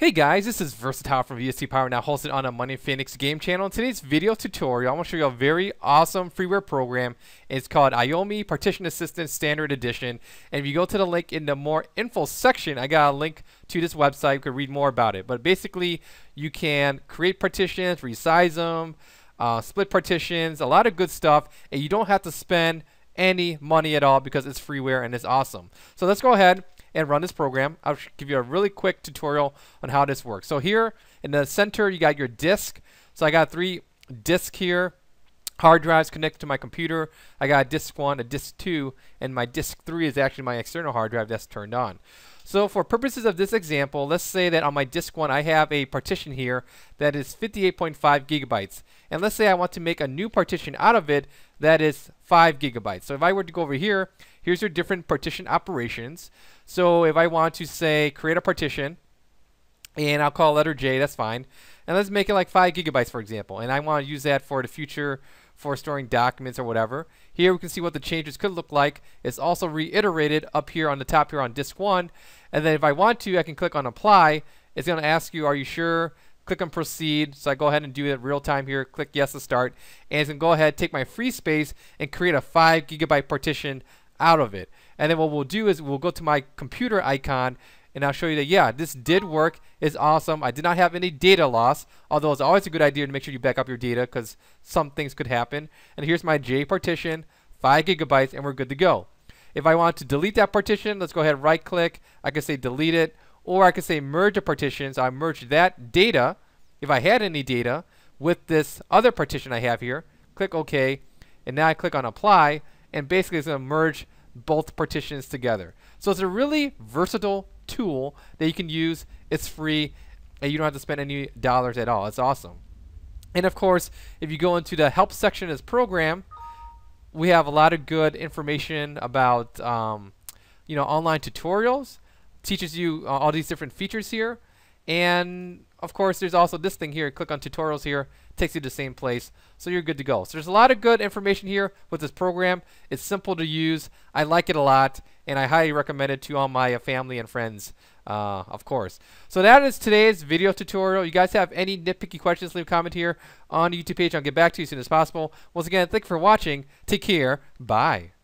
Hey guys, this is Versatile from VST Power, now hosted on a Money Phoenix game channel. In today's video tutorial, I'm going to show you a very awesome freeware program. It's called AOMEI Partition Assistant Standard Edition. And if you go to the link in the more info section, I got a link to this website. You can read more about it. But basically, you can create partitions, resize them, uh, split partitions, a lot of good stuff. And you don't have to spend any money at all because it's freeware and it's awesome. So let's go ahead and run this program. I'll give you a really quick tutorial on how this works. So here in the center, you got your disk. So I got three disks here. Hard drives connected to my computer. I got a disk 1, a disk 2, and my disk 3 is actually my external hard drive that's turned on. So for purposes of this example, let's say that on my disk 1 I have a partition here that is 58.5 gigabytes. And let's say I want to make a new partition out of it that is 5 gigabytes. So if I were to go over here, here's your different partition operations. So if I want to say create a partition, and I'll call letter J, that's fine. And let's make it like 5 gigabytes, for example. And I want to use that for the future for storing documents or whatever. Here we can see what the changes could look like. It's also reiterated up here on the top here on disk 1. And then if I want to, I can click on apply. It's to ask you, are you sure? Click on proceed. So I go ahead and do it real time here. Click yes to start. And it's to go ahead, take my free space, and create a 5 gigabyte partition out of it. And then what we'll do is we'll go to my computer icon and I'll show you that, yeah, this did work. It's awesome. I did not have any data loss, although it's always a good idea to make sure you back up your data because some things could happen. And here's my J partition, 5 gigabytes, and we're good to go. If I want to delete that partition, let's go ahead and right click. I can say delete it, or I can say merge a partition. So I merge that data, if I had any data, with this other partition I have here. Click OK, and now I click on apply, and basically it's going to merge both partitions together. So it's a really versatile tool that you can use. It's free, and you don't have to spend any dollars at all. It's awesome. And of course, if you go into the help section of this program, we have a lot of good information about um, you know online tutorials. Teaches you uh, all these different features here, and of course, there's also this thing here. Click on tutorials here. Takes you to the same place. So you're good to go. So there's a lot of good information here with this program. It's simple to use. I like it a lot. And I highly recommend it to all my uh, family and friends, uh, of course. So that is today's video tutorial. You guys have any nitpicky questions, leave a comment here on the YouTube page. I'll get back to you as soon as possible. Once again, thank you for watching. Take care. Bye.